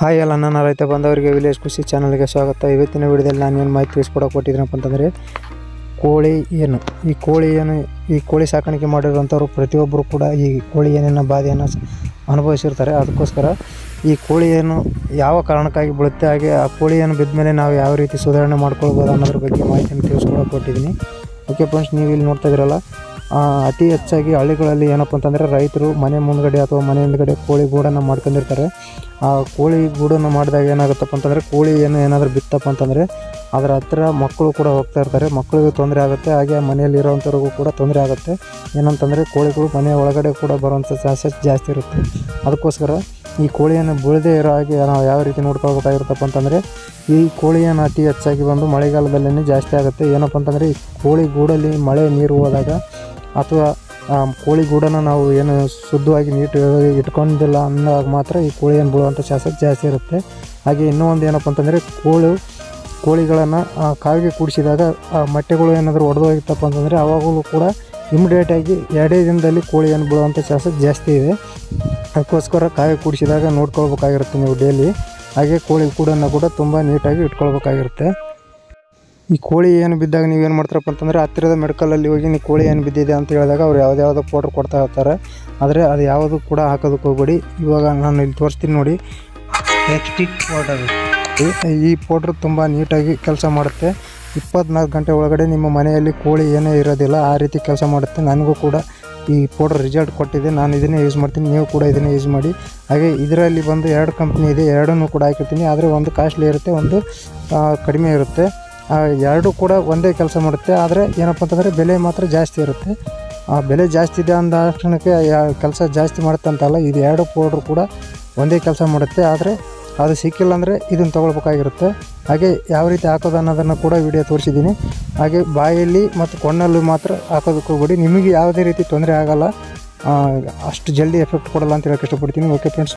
Hi ಎಲ್ಲ ನನ್ನ ರೈತ ಬಂದವರಿಗೆ ವಿಲೇಜ್ ಕೃಷಿ ಚಾನಲ್ಗೆ ಸ್ವಾಗತ. ಇವತ್ತಿನ ವಿಡಿಯೋದಲ್ಲಿ ನಾನು ಏನು ಮಾಹಿತಿ ತಿಳಿಸ್ಕೊಡಕ್ಕೆ ಕೊಟ್ಟಿದ್ದೀನಪ್ಪ ಅಂತಂದರೆ, ಕೋಳಿ ಏನು? ಈ ಕೋಳಿ ಏನು, ಈ ಕೋಳಿ ಸಾಕಾಣಿಕೆ ಮಾಡಿರೋಂಥವ್ರು ಪ್ರತಿಯೊಬ್ಬರು ಕೂಡ ಈ ಕೋಳಿ ಏನೇನ ಬಾಧೆಯನ್ನು ಅನುಭವಿಸಿರ್ತಾರೆ. ಅದಕ್ಕೋಸ್ಕರ ಈ ಕೋಳಿ ಏನು ಯಾವ ಕಾರಣಕ್ಕಾಗಿ ಬೀಳುತ್ತೆ, ಹಾಗೆ ಆ ಕೋಳಿ ಏನು ಬಿದ್ದ ನಾವು ಯಾವ ರೀತಿ ಸುಧಾರಣೆ ಮಾಡ್ಕೊಳ್ಬೋದು ಅನ್ನೋದ್ರ ಬಗ್ಗೆ ಮಾಹಿತಿಯನ್ನು ತಿಳಿಸ್ಕೊಡಕ್ಕೆ ಕೊಟ್ಟಿದ್ದೀನಿ. ಓಕೆ ಫ್ರೆಂಡ್ಸ್ ನೀವು ಇಲ್ಲಿ ನೋಡ್ತಾ ಇದ್ದೀರಲ್ಲ ಅತಿ ಹೆಚ್ಚಾಗಿ ಹಳ್ಳಿಗಳಲ್ಲಿ ಏನಪ್ಪ ಅಂತಂದರೆ ರೈತರು ಮನೆ ಮುಂದ್ಗಡೆ ಅಥವಾ ಮನೆ ಹಿಂದ್ಗಡೆ ಕೋಳಿ ಗೂಡನ್ನು ಮಾಡ್ಕೊಂಡಿರ್ತಾರೆ. ಆ, ಕೋಳಿ ಗೂಡನ್ನು ಮಾಡಿದಾಗ ಏನಾಗುತ್ತಪ್ಪ ಅಂತಂದರೆ ಕೋಳಿ ಏನು ಏನಾದರೂ ಬಿತ್ತಪ್ಪ ಅಂತಂದರೆ ಅದರ ಹತ್ರ ಮಕ್ಕಳು ಕೂಡ ಹೋಗ್ತಾ ಇರ್ತಾರೆ. ಮಕ್ಕಳಿಗೂ ತೊಂದರೆ ಆಗುತ್ತೆ, ಹಾಗೆ ಮನೆಯಲ್ಲಿರೋವಂಥವ್ರಿಗೂ ಕೂಡ ತೊಂದರೆ ಆಗುತ್ತೆ. ಏನಂತಂದರೆ ಕೋಳಿಗಳು ಮನೆ ಒಳಗಡೆ ಕೂಡ ಬರುವಂಥ ಚಾನ್ಸಸ್ ಜಾಸ್ತಿ ಇರುತ್ತೆ. ಅದಕ್ಕೋಸ್ಕರ ಈ ಕೋಳಿಯನ್ನು ಬೀಳದೇ ಇರೋ ಹಾಗೆ ನಾವು ಯಾವ ರೀತಿ ನೋಡ್ಕೊಳ್ಬೇಕಾಗಿರುತ್ತಪ್ಪ ಅಂತಂದರೆ ಈ ಕೋಳಿಯನ್ನು ಅತಿ ಹೆಚ್ಚಾಗಿ ಬಂದು ಮಳೆಗಾಲದಲ್ಲೇ ಜಾಸ್ತಿ ಆಗುತ್ತೆ. ಏನಪ್ಪ ಅಂತಂದರೆ ಈ ಕೋಳಿ ಗೂಡಲ್ಲಿ ಮಳೆ ನೀರು ಹೋದಾಗ ಅಥವಾ ಕೋಳಿ ಗೂಡನ್ನು ನಾವು ಏನು ಶುದ್ಧವಾಗಿ ನೀಟಾಗಿ ಇಟ್ಕೊಂಡಿಲ್ಲ ಅಂದಾಗ ಮಾತ್ರ ಈ ಕೋಳಿಯನ್ನು ಬೀಳುವಂಥ ಚಾನ್ಸಸ್ ಜಾಸ್ತಿ ಇರುತ್ತೆ. ಹಾಗೆ ಇನ್ನೂ ಒಂದು ಏನಪ್ಪ ಅಂತಂದರೆ ಕೋಳು, ಕೋಳಿಗಳನ್ನು ಕಾವಿಗೆ ಕೂಡಿಸಿದಾಗ, ಆ, ಮೊಟ್ಟೆಗಳು ಏನಾದರೂ ಒಡೆದೋಗಿತ್ತಪ್ಪ ಅಂತಂದರೆ ಅವಾಗಲೂ ಕೂಡ ಇಮಿಡಿಯೇಟಾಗಿ ಎರಡೇ ದಿನದಲ್ಲಿ ಕೋಳಿಯನ್ನು ಬೀಳುವಂಥ ಚಾನ್ಸಸ್ ಜಾಸ್ತಿ ಇದೆ. ಅದಕ್ಕೋಸ್ಕರ ಕಾವಿ ಕೂಡಿಸಿದಾಗ ನೋಡ್ಕೊಳ್ಬೇಕಾಗಿರುತ್ತೆ ನೀವು ಡೈಲಿ. ಹಾಗೆ ಕೋಳಿ ಕೂಡನ್ನು ಕೂಡ ತುಂಬ ನೀಟಾಗಿ ಇಟ್ಕೊಳ್ಬೇಕಾಗಿರುತ್ತೆ. ಈ ಕೋಳಿ ಏನು ಬಿದ್ದಾಗ ನೀವು ಏನು ಮಾಡ್ತಾರಪ್ಪ ಅಂತಂದರೆ ಹತ್ತಿರದ ಮೆಡಿಕಲಲ್ಲಿ ಹೋಗಿ ನೀವು ಕೋಳಿ ಏನು ಬಿದ್ದಿದೆ? ಅಂತ ಹೇಳಿದಾಗ ಅವ್ರು ಯಾವ್ದು ಯಾವುದೋ ಪೌಡ್ರ್ ಕೊಡ್ತಾ ಇರ್ತಾರೆ. ಆದರೆ ಅದು ಯಾವುದು ಕೂಡ ಹಾಕೋದಕ್ಕೆ ಹೋಗ್ಬೇಡಿ. ಇವಾಗ ನಾನು ಇಲ್ಲಿ ತೋರಿಸ್ತೀನಿ ನೋಡಿ. ಎಕ್ಸ್ಟಿಕ್ ಪೌಡರ್ ಈ ಪೌಡ್ರ್ ತುಂಬ ನೀಟಾಗಿ ಕೆಲಸ ಮಾಡುತ್ತೆ. ಇಪ್ಪತ್ನಾಲ್ಕು ಗಂಟೆ ಒಳಗಡೆ ನಿಮ್ಮ ಮನೆಯಲ್ಲಿ ಕೋಳಿ ಏನೇ ಇರೋದಿಲ್ಲ ಆ ರೀತಿ ಕೆಲಸ ಮಾಡುತ್ತೆ. ನನಗೂ ಕೂಡ ಈ ಪೌಡ್ರ್ ರಿಸಲ್ಟ್ ಕೊಟ್ಟಿದೆ. ನಾನು ಇದನ್ನೇ ಯೂಸ್ ಮಾಡ್ತೀನಿ. ನೀವು ಕೂಡ ಇದನ್ನೇ ಯೂಸ್ ಮಾಡಿ. ಹಾಗೆ ಇದರಲ್ಲಿ ಬಂದು ಎರಡು ಕಂಪ್ನಿ ಇದೆ. ಎರಡನ್ನೂ ಕೂಡ ಹಾಕಿರ್ತೀನಿ. ಆದರೆ ಒಂದು ಕಾಸ್ಟ್ಲಿ ಇರುತ್ತೆ ಒಂದು ಕಡಿಮೆ ಇರುತ್ತೆ. ಎರಡೂ ಕೂಡ ಒಂದೇ ಕೆಲಸ ಮಾಡುತ್ತೆ. ಆದರೆ ಏನಪ್ಪ ಅಂತಂದರೆ ಬೆಲೆ ಮಾತ್ರ ಜಾಸ್ತಿ ಇರುತ್ತೆ. ಆ, ಬೆಲೆ ಜಾಸ್ತಿ ಇದೆ ಅಂದ ಕ್ಷಣಕ್ಕೆ ಕೆಲಸ ಜಾಸ್ತಿ ಮಾಡುತ್ತೆ ಅಂತಲ್ಲ ಇದು ಎರಡು ಪೌಡ್ರು ಕೂಡ ಒಂದೇ ಕೆಲಸ ಮಾಡುತ್ತೆ. ಆದರೆ ಅದು ಸಿಕ್ಕಿಲ್ಲ ಅಂದರೆ ಇದನ್ನು ತೊಗೊಳ್ಬೇಕಾಗಿರುತ್ತೆ. ಹಾಗೆ ಯಾವ ರೀತಿ ಹಾಕೋದು ಅನ್ನೋದನ್ನು ಕೂಡ ವಿಡಿಯೋ ತೋರಿಸಿದ್ದೀನಿ. ಹಾಗೆ ಬಾಯಲ್ಲಿ ಮತ್ತು ಕೊಣ್ಣಲ್ಲಿ ಮಾತ್ರ ಹಾಕೋದಕ್ಕೆ ಹೋಗ್ಬೇಡಿ ನಿಮಗೆ ಯಾವುದೇ ರೀತಿ ತೊಂದರೆ ಆಗೋಲ್ಲ. ಅಷ್ಟು ಜಲ್ದಿ ಎಫೆಕ್ಟ್ ಕೊಡಲ್ಲ ಅಂತ ಹೇಳಕ್ಕೆ ಇಷ್ಟಪಡ್ತೀನಿ. Okay friends